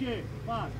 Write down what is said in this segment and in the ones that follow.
Ключи! Пас!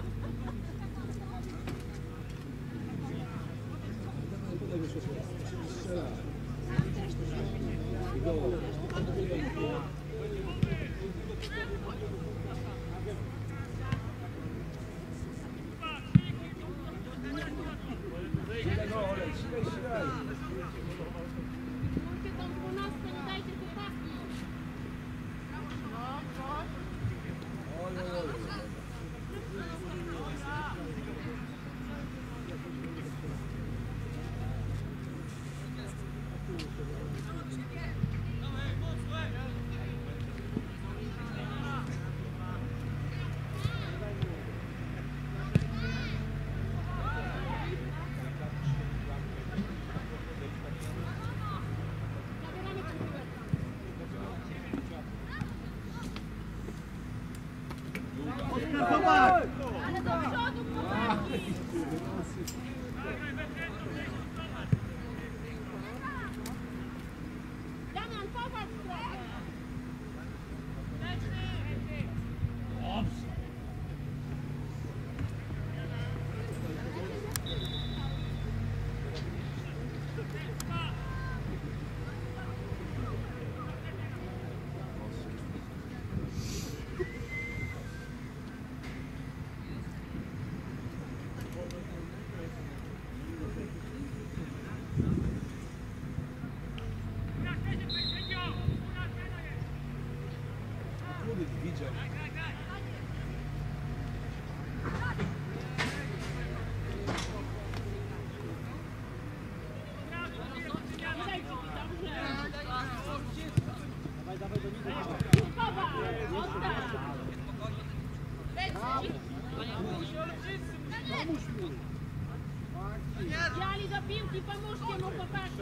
Dali do piłki, pomóżcie mu chłopaki.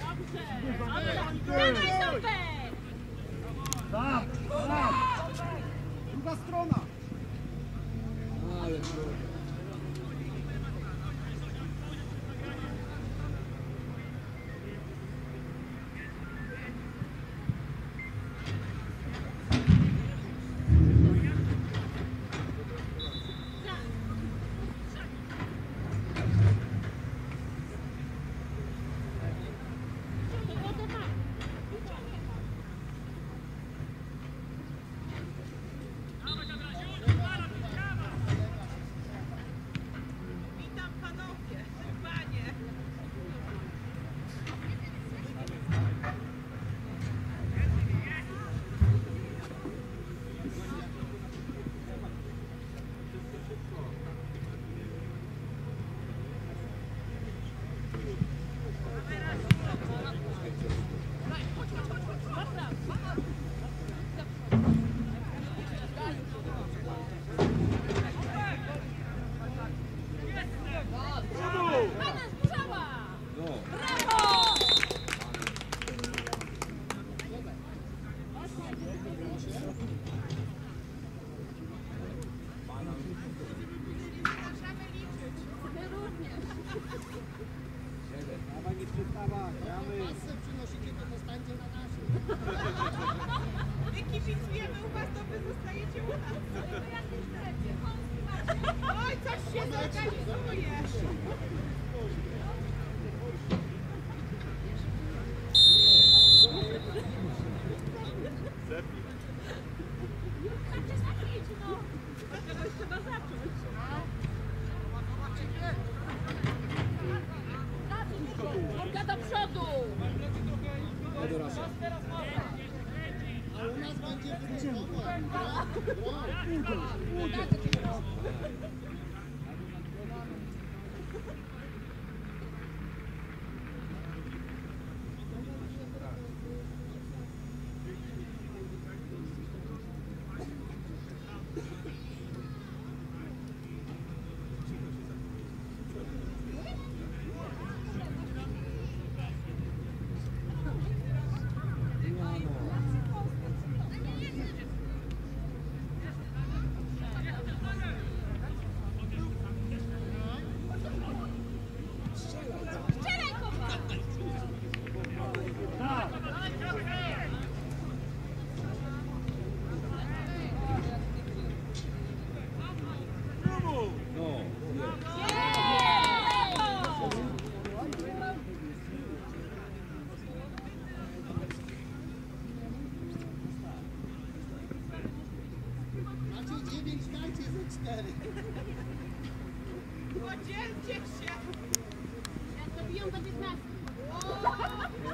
Dobrze,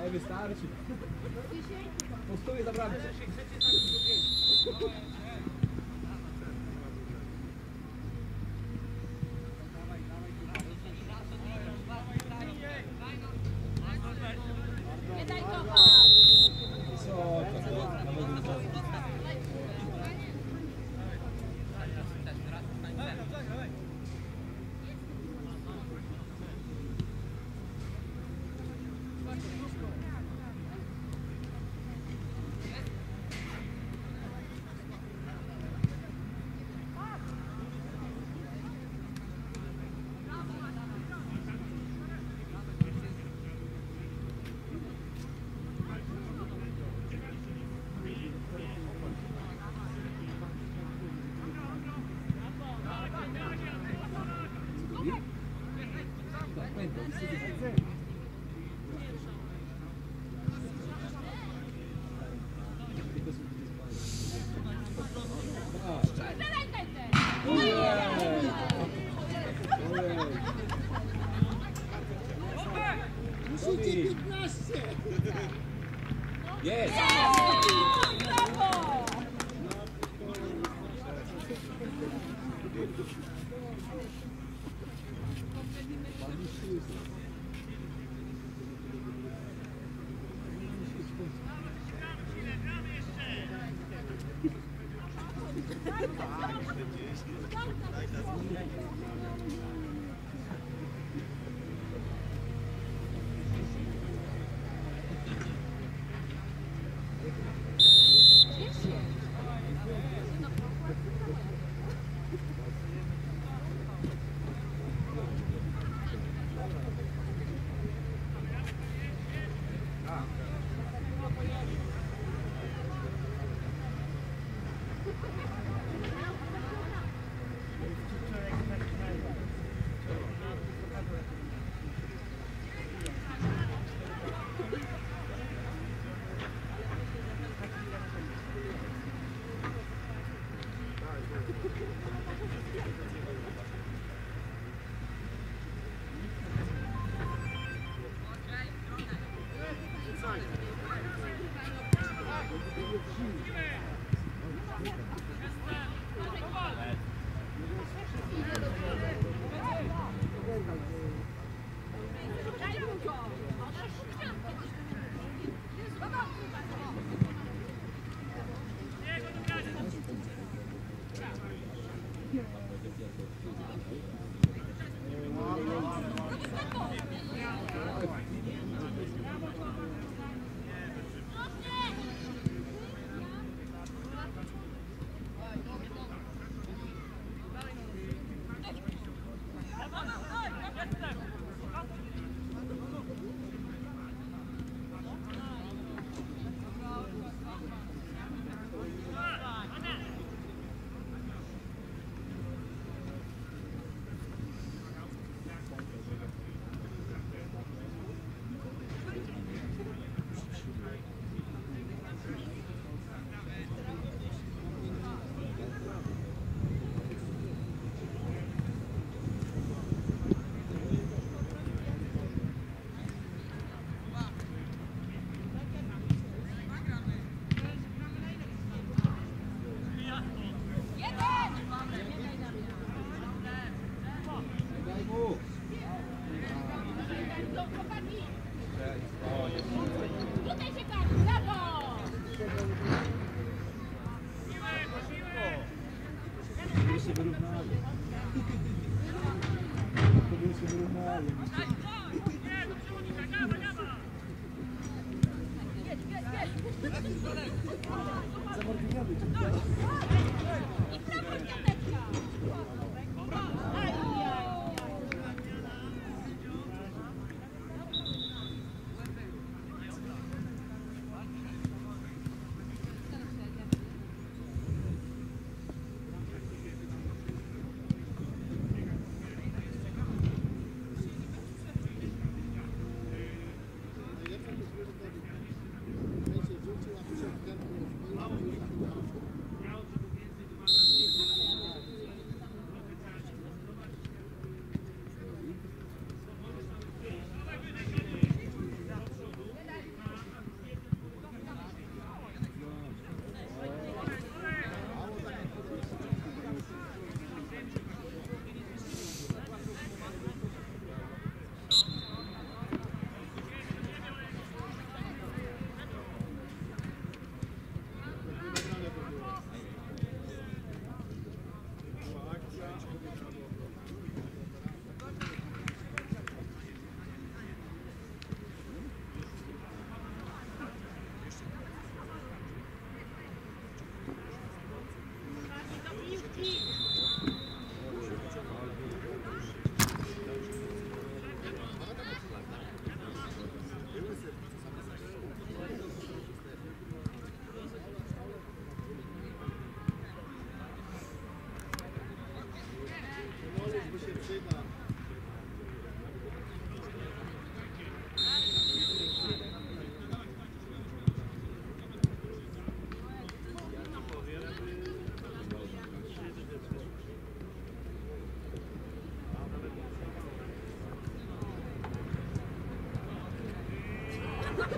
Nie wystarczy. Do 10. Postoję Yes. yes.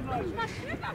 那你那吃吧？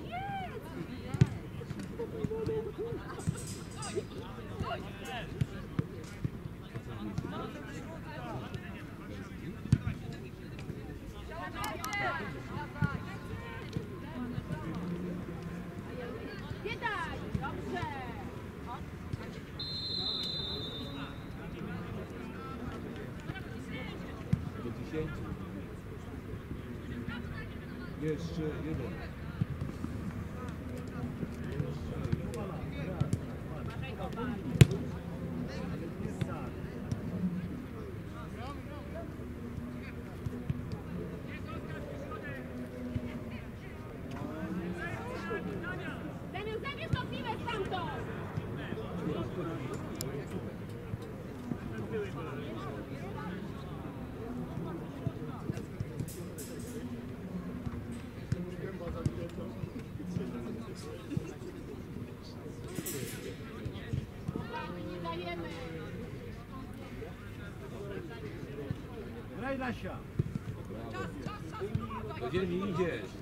Lasia. Gdzie mi idziesz?